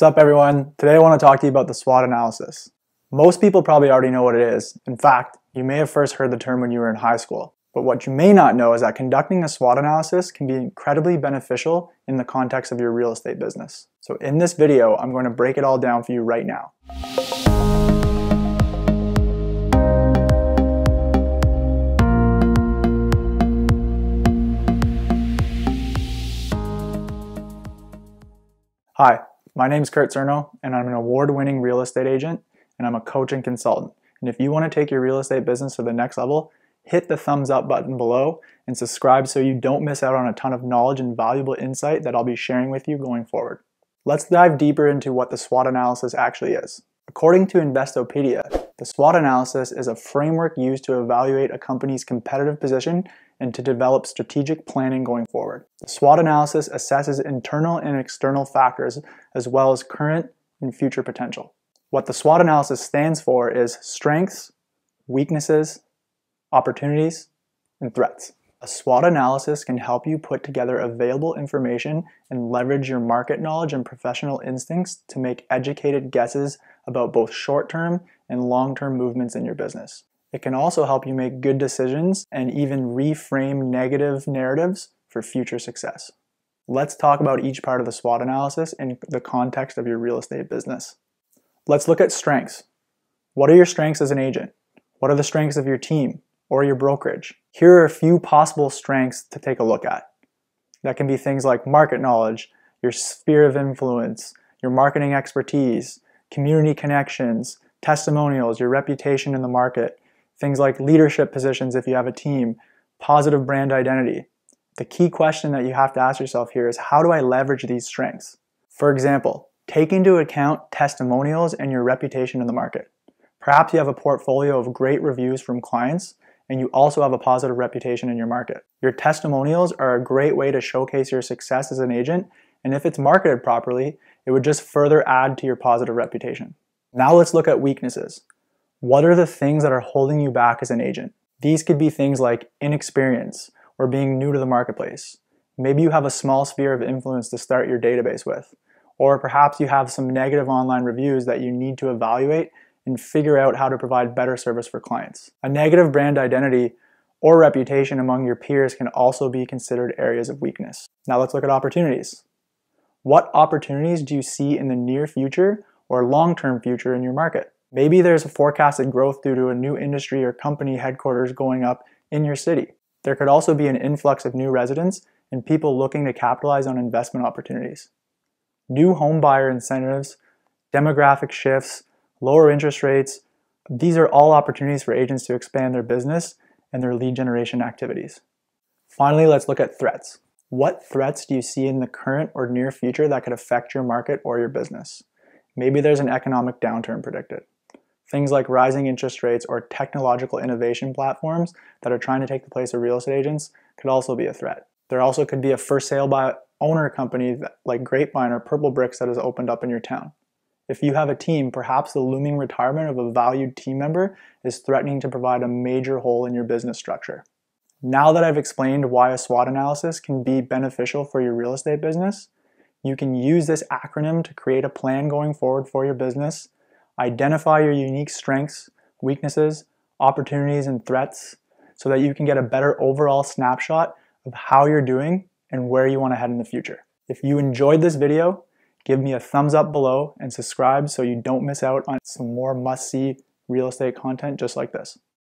What's up everyone? Today I want to talk to you about the SWOT analysis. Most people probably already know what it is. In fact, you may have first heard the term when you were in high school. But what you may not know is that conducting a SWOT analysis can be incredibly beneficial in the context of your real estate business. So in this video, I'm going to break it all down for you right now. Hi, my name is Curt Serno, and I'm an award winning real estate agent, and I'm a coach and consultant. And if you want to take your real estate business to the next level, hit the thumbs up button below and subscribe so you don't miss out on a ton of knowledge and valuable insight that I'll be sharing with you going forward. Let's dive deeper into what the SWOT analysis actually is. According to Investopedia, the SWOT analysis is a framework used to evaluate a company's competitive position and to develop strategic planning going forward. The SWOT analysis assesses internal and external factors as well as current and future potential. What the SWOT analysis stands for is strengths, weaknesses, opportunities, and threats. A SWOT analysis can help you put together available information and leverage your market knowledge and professional instincts to make educated guesses about both short term and long term movements in your business. It can also help you make good decisions and even reframe negative narratives for future success. Let's talk about each part of the SWOT analysis in the context of your real estate business. Let's look at strengths. What are your strengths as an agent? What are the strengths of your team or your brokerage? Here are a few possible strengths to take a look at. That can be things like market knowledge, your sphere of influence, your marketing expertise, community connections, testimonials, your reputation in the market, Things like leadership positions if you have a team, positive brand identity. The key question that you have to ask yourself here is how do I leverage these strengths? For example, take into account testimonials and your reputation in the market. Perhaps you have a portfolio of great reviews from clients and you also have a positive reputation in your market. Your testimonials are a great way to showcase your success as an agent, and if it's marketed properly, it would just further add to your positive reputation. Now let's look at weaknesses. What are the things that are holding you back as an agent? These could be things like inexperience or being new to the marketplace. Maybe you have a small sphere of influence to start your database with. Or perhaps you have some negative online reviews that you need to evaluate and figure out how to provide better service for clients. A negative brand identity or reputation among your peers can also be considered areas of weakness. Now let's look at opportunities. What opportunities do you see in the near future or long term future in your market? Maybe there's a forecasted growth due to a new industry or company headquarters going up in your city. There could also be an influx of new residents and people looking to capitalize on investment opportunities. New home buyer incentives, demographic shifts, lower interest rates, these are all opportunities for agents to expand their business and their lead generation activities. Finally, let's look at threats. What threats do you see in the current or near future that could affect your market or your business? Maybe there's an economic downturn predicted. Things like rising interest rates or technological innovation platforms that are trying to take the place of real estate agents could also be a threat. There also could be a for sale by owner company that, like Grapevine or Purplebricks that has opened up in your town. If you have a team, perhaps the looming retirement of a valued team member is threatening to provide a major hole in your business structure. Now that I've explained why a SWOT analysis can be beneficial for your real estate business, you can use this acronym to create a plan going forward for your business Identify your unique strengths, weaknesses, opportunities, and threats so that you can get a better overall snapshot of how you're doing and where you want to head in the future. If you enjoyed this video, give me a thumbs up below and subscribe so you don't miss out on some more must-see real estate content just like this.